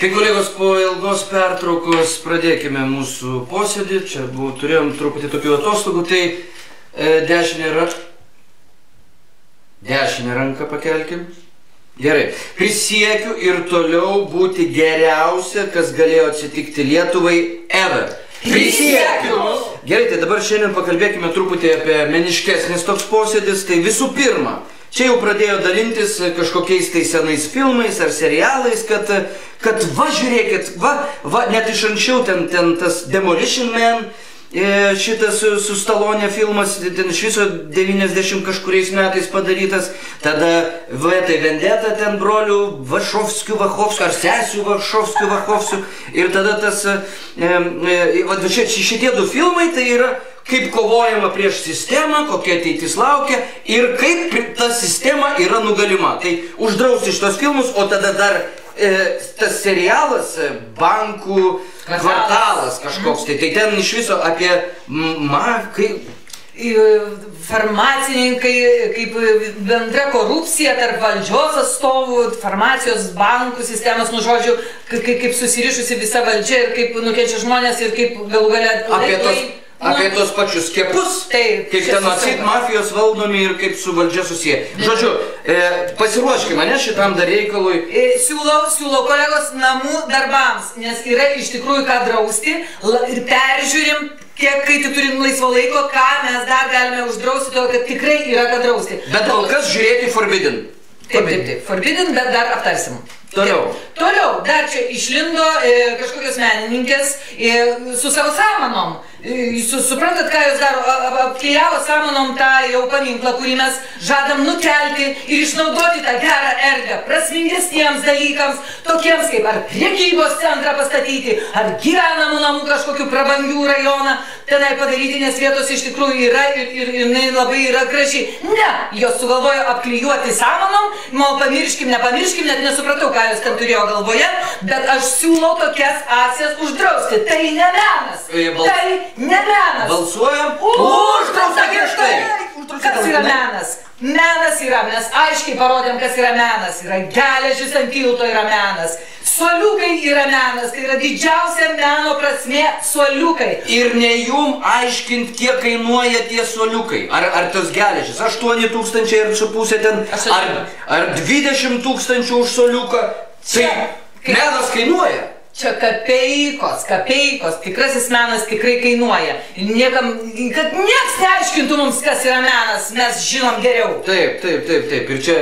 Tai kolegos, po ilgos pertraukos pradėkime mūsų posėdį. Čia buvo, turėjom truputį tokių atostogų, tai e, dešinę, ra... dešinę ranką pakelkim. Gerai. Prisiekiu ir toliau būti geriausia, kas galėjo atsitikti Lietuvai ever. Prisiekiu! Gerai, tai dabar šiandien pakalbėkime truputį apie meniškesnis toks posėdis. Tai visų pirma, čia jau pradėjo dalintis kažkokiais tai senais filmais ar serialais, kad, kad va žiūrėkit, va, va, net iš anksčiau ten, ten tas Demolition Man, e, šitas su, su Stalonė filmas, ten iš viso 90 kažkuriais metais padarytas, tada V tai Vendeta ten brolių Vašovskių, Vachovskių, ar sesių Vašovskių, Vachovskių, ir tada tas, e, e, va, čia, šitie du filmai tai yra kaip kovojama prieš sistemą, kokia ateitis laukia ir kaip ta sistema yra nugalima. Tai uždrausti šitos filmus, o tada dar e, tas serialas e, bankų kvartalas. kažkoks, tai, tai ten iš viso apie, ma, kaip, farmacininkai, kaip bendra korupcija tarp valdžios atstovų, farmacijos bankų sistemos, nu žodžiu, kaip, kaip susirišusi visa valdžia ir kaip nukenčia žmonės ir kaip galų galia... Apie tos Apie tos pačius skiepus, Taip, kaip ten atsit mafijos valdomi ir kaip su valdžia susiję. Žodžiu, e, pasiruoškime, ne šitam dar reikalui. E, Siūlau, siūlau kolegos namų darbams, nes yra iš tikrųjų ką drausti la- ir peržiūrim, kiek kai tik turim laisvo laiko, ką mes dar galime uždrausti, todėl kad tikrai yra ką drausti. Bet kol kas žiūrėti Forbidden. Taip, taip, taip. Forbidden, bet dar aptarsim. Toliau. Taip. Toliau, dar čia išlindo e, kažkokios menininkės e, su savo samanom. E, su, suprantat, ką jos daro? Apklijavo samanom tą jau paminklą, kurį mes žadam nukelti ir išnaudoti tą gerą erdvę prasmingesniems dalykams, tokiems kaip ar priekybos centrą pastatyti, ar gyvenamų namų kažkokių prabangių rajoną tenai padaryti, nes vietos iš tikrųjų yra ir, ir, ir jinai labai yra graži. Ne, jos sugalvojo apklijuoti samanom, mal pamirškim, nepamirškim, net nesupratau, ką jos ten turėjo galvoje, bet aš siūlau tokias akcijas uždrausti. Tai ne menas. E, bal- Tai ne menas. Balsuojam? Uždrausta griežtai. Kas yra menas? Menas yra, mes aiškiai parodėm, kas yra menas. Yra geležis ant tilto yra menas. Suoliukai yra menas, tai yra didžiausia meno prasme suoliukai. Ir ne jum aiškint, kiek kainuoja tie soliukai. Ar, ar tas geležis? 8 tūkstančiai ir su pusė ten. Ar, ar 20 tūkstančių už soliuką. Tai menas kainuoja. Čia kapeikos, kapeikos, tikrasis menas tikrai kainuoja. Niekam, kad nieks neaiškintų mums, kas yra menas, mes žinom geriau. Taip, taip, taip, taip. Ir čia,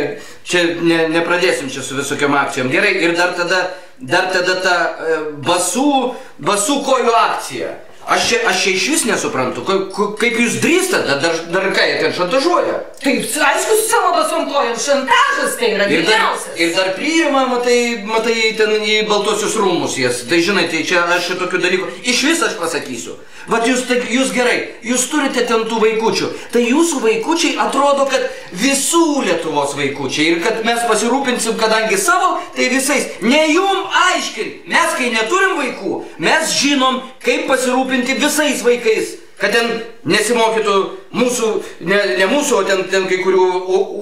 čia ne, nepradėsim čia su visokiam akcijom. Gerai, ir dar tada, dar tada ta e, basų, basų kojų akcija. Aš čia, aš čia iš vis nesuprantu, ka, ka, kaip jūs drįstate, dar, dar, dar ką jie ten šantažuoja. Taip, aišku, su savo basom kojom šantažas tai yra dar, didžiausias. ir dar priima, matai, matai, ten į baltuosius rūmus jas. Tai žinai, tai čia aš šitokių dalykų. Iš vis aš pasakysiu. Vat jūs, tai, jūs gerai, jūs turite ten tų vaikučių. Tai jūsų vaikučiai atrodo, kad visų Lietuvos vaikučiai. Ir kad mes pasirūpinsim, kadangi savo, tai visais. Ne jum aiškint. Mes, kai neturim vaikų, mes žinom, kaip pasirūpinti visais vaikais. Kad ten nesimokytų mūsų, ne, ne mūsų, o ten, ten kai kurių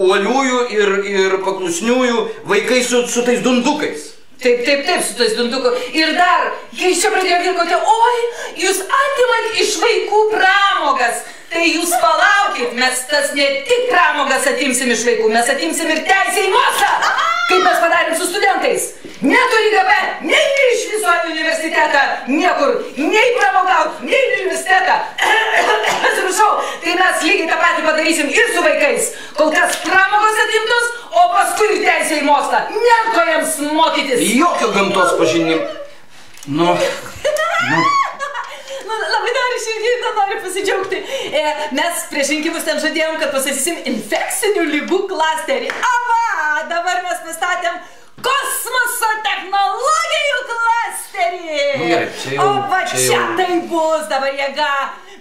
uoliųjų ir, ir paklusniųjų vaikai su, su tais dundukais. Taip, taip, taip, su tais dunduku. Ir dar, kai čia pradėjo virkoti, oi, jūs atimat iš vaikų pramogas. Tai jūs palaukit, mes tas ne tik pramogas atimsim iš vaikų, mes atimsim ir teisę į mokslą. Kaip mes padarėm su studentais. Neturi GP, nei iš viso į universitetą, niekur, nei pramogaut, nei į universitetą. Atsiprašau, tai mes lygiai tą patį padarysim ir su vaikais. Kol kas pramogos atimtos, o paskui ir teisė į mokslą. Nieko jiems mokytis. Jokio gamtos pažinimo. Nu, nu, Nu, labai noriu šiandien noriu pasidžiaugti. E, mes prieš rinkimus ten žadėjom, kad pasakysim infekcinių lygų klasterį. Ava, dabar mes pastatėm kosmoso technologijų klasterį. Nu, gerai, čia jau- O va čia čia jau- tai bus dabar jėga.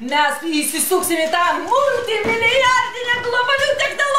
Mes įsisuksim į tą multimilijardinę globalių technologijų